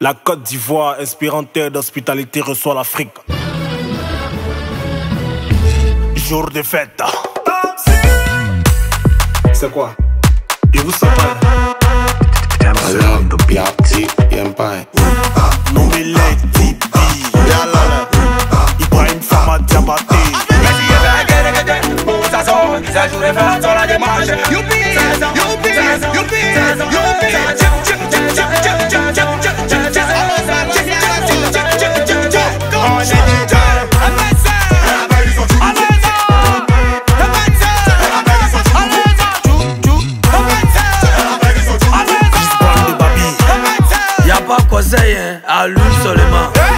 La Côte d'Ivoire, inspirant terre d'hospitalité, reçoit l'Afrique. Jour de fête. C'est quoi? Et vous savez hommes, ça joue les allume seulement.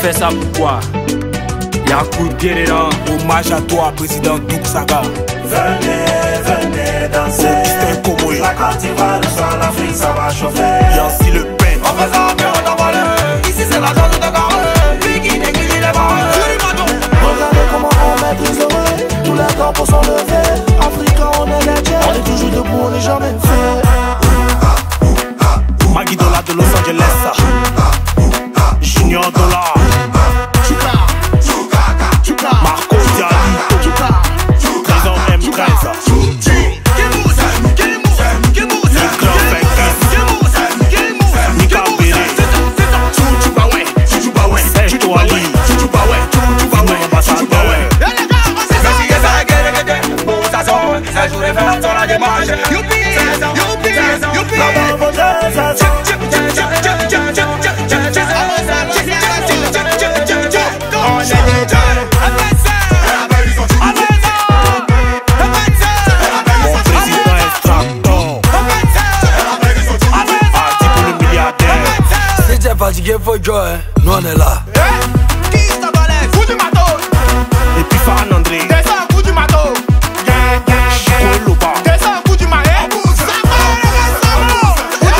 Fais ça pourquoi Y'a coup de pied dedans Hommage à toi, président Douk Saga. Venez, venez danser. La Côte d'Ivoire, le soir, l'Afrique, ça va chauffer. Yancy Le Pen On fait ça, bien, on envoie Ici c'est la zone de Garde Lui qui néglige les barres. Regardez comment on maîtrise le vrai Tous les drapeaux sont levés Africains, on est les dieux On est toujours debout, on n'est jamais fait si che vuoi Nous on est là Qui est ta balè? Fugi matò E ti fanno Andrei Te sa fugi matò Yeah, yeah, yeah Quello va Descends, sa fugi ma eh Fugi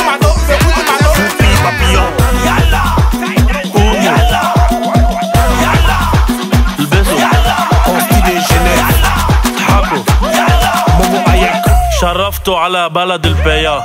matò, se fugi matò Fugi papillon Yalla Oh yalla Yalla Il beso Yalla On stile Genève Tabo Momo Ayak شرفتوا على بلد البياض